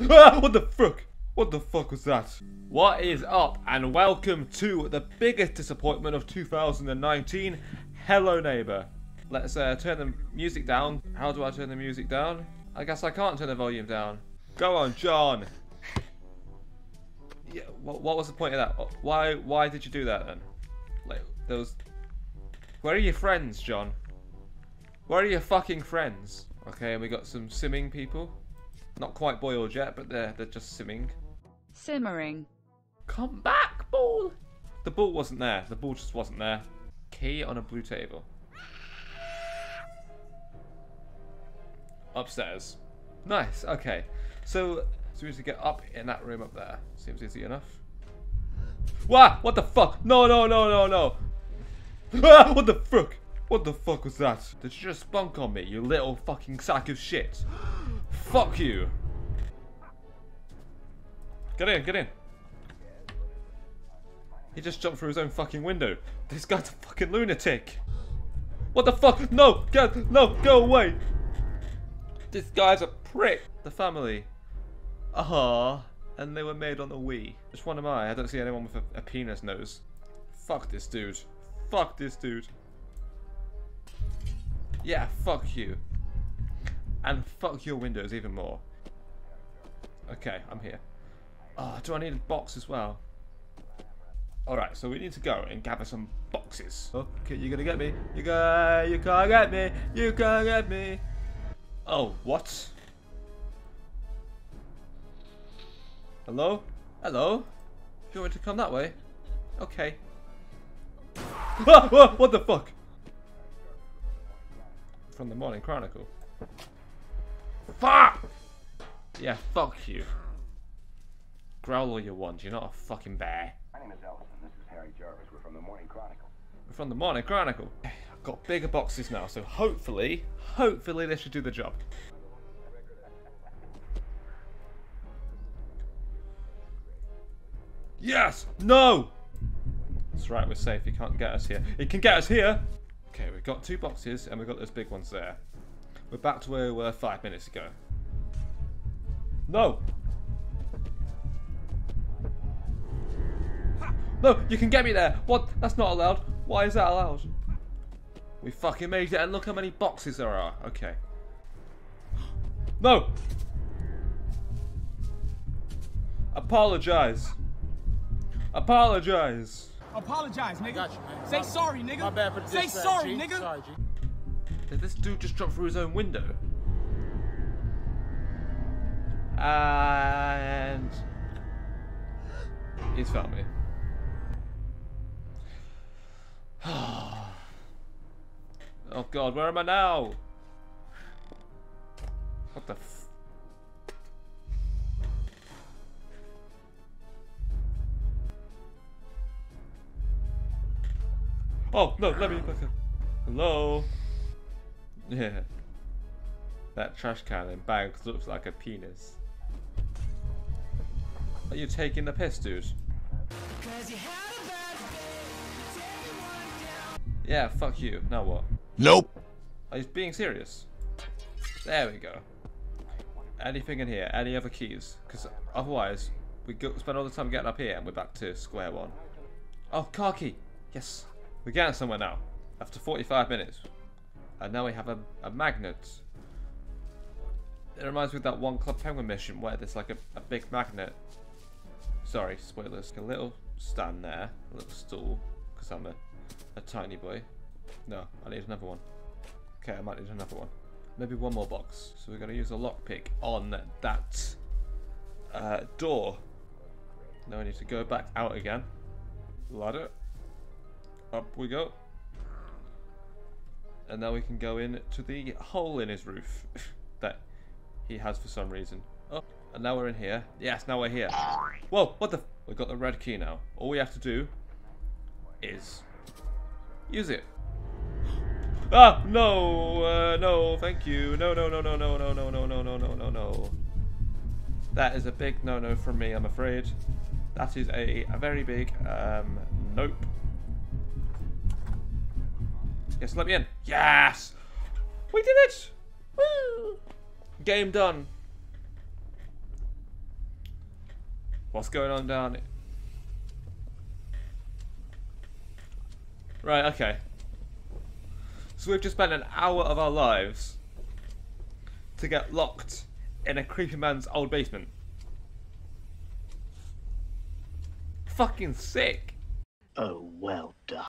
What the fuck? What the fuck was that? What is up and welcome to the biggest disappointment of 2019, Hello Neighbor. Let's uh, turn the music down. How do I turn the music down? I guess I can't turn the volume down. Go on, John. Yeah, what, what was the point of that? Why why did you do that then? Like those Where are your friends, John? Where are your fucking friends? Okay, and we got some simming people. Not quite boiled yet, but they're they're just simming. Simmering. Come back, ball! The ball wasn't there. The ball just wasn't there. Key on a blue table. Upstairs. Nice, okay. So, so we need to get up in that room up there. Seems easy enough. Wah! What the fuck? No, no, no, no, no! Ah, what the fuck? What the fuck was that? Did you just spunk on me, you little fucking sack of shit? Fuck you! Get in, get in. He just jumped through his own fucking window. This guy's a fucking lunatic. What the fuck? No, get, no, go away. This guy's a prick. The family. Ah, and they were made on the Wii. Which one am I? I don't see anyone with a, a penis nose. Fuck this dude. Fuck this dude. Yeah, fuck you. And fuck your windows even more. Okay, I'm here. Oh, do I need a box as well? Alright, so we need to go and gather some boxes. Okay, you're gonna get me. You got, you can't get me. You can't get me. Oh, what? Hello? Hello? Do you want me to come that way? Okay. Ah, ah, what the fuck? From the Morning Chronicle. Fuck! Yeah, fuck you. Growl all you want, you're not a fucking bear. My name is Ellison. This is Harry Jarvis. We're from the Morning Chronicle. We're from the Morning Chronicle. I've got bigger boxes now, so hopefully, hopefully this should do the job. Yes! No! That's right, we're safe. He can't get us here. He can get us here! Okay, we've got two boxes, and we've got those big ones there. We're back to where we were five minutes ago. No! No, you can get me there. What? That's not allowed. Why is that allowed? We fucking made it, and look how many boxes there are. Okay. No. Apologize. Apologize. Apologize, nigga. Got you, man. Say sorry, nigga. My bad for the Say sorry, G. nigga. Sorry, G. Did this dude just drop through his own window? And he's found me. oh god, where am I now? What the f- Oh, no, let me. Hello? Yeah. That trash can in bags looks like a penis. Are you taking the piss, dude? Yeah, fuck you. Now what? Nope. Are you being serious? There we go. Anything in here? Any other keys? Because otherwise, we go spend all the time getting up here and we're back to square one. Oh, car key! Yes. We're getting somewhere now. After 45 minutes. And now we have a, a magnet. It reminds me of that one Club Penguin mission where there's like a, a big magnet. Sorry, spoilers. A little stand there. A little stool. Because I'm a, a tiny boy. No, I need another one. Okay, I might need another one. Maybe one more box. So we're going to use a lockpick on that uh, door. Now we need to go back out again. Ladder. Up we go. And now we can go in to the hole in his roof that he has for some reason. Oh, and now we're in here. Yes, now we're here. Whoa, what the? F we got the red key now. All we have to do is use it. Ah, no, uh, no, thank you. No, no, no, no, no, no, no, no, no, no, no, no, no. That is a big no-no from me, I'm afraid. That is a, a very big um, nope. Yes, let me in. Yes! We did it! Woo! Game done. What's going on down here? Right, okay. So we've just spent an hour of our lives to get locked in a creepy man's old basement. Fucking sick. Oh, well done.